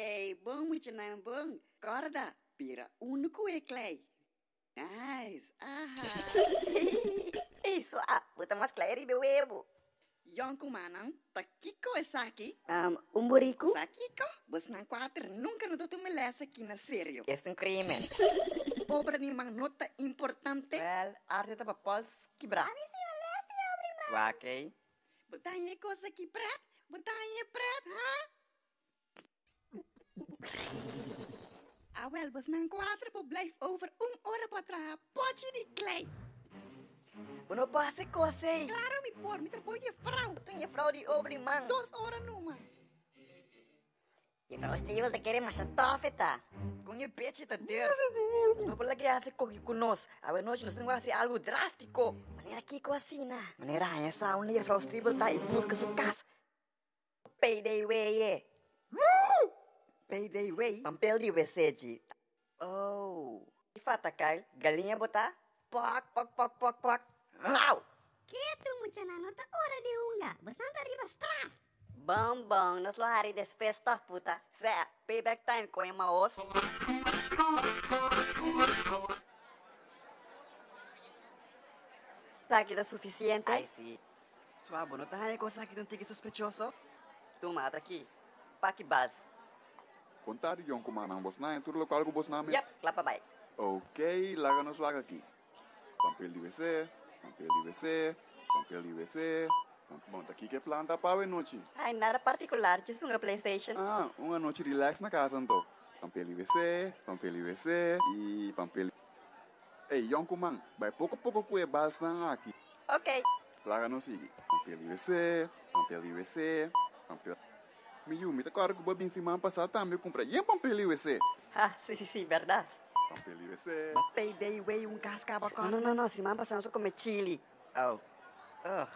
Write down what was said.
Ok, bom, muito não bom. Corda, pira único e clay. Nice, aha. Isso, ah, puta mais claro do ebo. Yonko manang, takiko e saki. Um, um burico? Sakiko, bus nang quatro nunca no tu me lesa aqui na sério. É um crime. Obra de uma nota importante. Wel, arte tá papols quebrar. Ok. Botanha coisa aqui prat, botanha prat, ha? Ah, wel, bus nang quatro po blijf over um hora para trás. Pode de clay. Uno passa coisa aí. Claro, me por, me trabalha frau. Tinha fraude obra, man. Dos horas numa. E pra você, eu te quero mais a tofeta. Com o peixe tá ter. Não por que hace coque conosco. A ver, noite nós temos que fazer algo drástico. Maneira que cocina. Maneira, essa um dia frau tribal tá e busca sua casa. Payday way, é. Payday way. Pampel de WC, Oh. E fata, Kyle? Galinha botar? Poc, poc, poc, poc, poc. Au! Quieto, mucha na nota hora de unga. Bastante arriba straf. Bom, bom, nós lo haremos después, tá, puta. Zé, payback time com uma os. Tá aqui da suficiente? Ai, sim. Suabo, não tá aí coisa que não tem sospechoso? Toma, tá aqui. Paque base. Kontari yung kumanang bos na, turo lokal ko bos namin. Yep, klapa bay. Ok, laga nos laga aqui. Pampel de WC, pampel de WC, pampel de WC. Bom, daqui que é planta para a noite. Ai, nada particular, just uma PlayStation. Ah, uma noite relax na casa então. Pampel de WC, pampel de WC e pampel. Ei, yung kumang, vai pouco a pouco com o balsam aqui. Ok. Laga nos sigue. Pampel de WC, pampel de WC, pampel. Me yu, me tá claro que o babinho semana passada também eu comprei. E pampel de WC? Ah, sim, sim, sim, verdade. Pampel de WC. Payday way, um cascaba Não, não, não. Semana passada nós só comer chili. Oh. Ugh.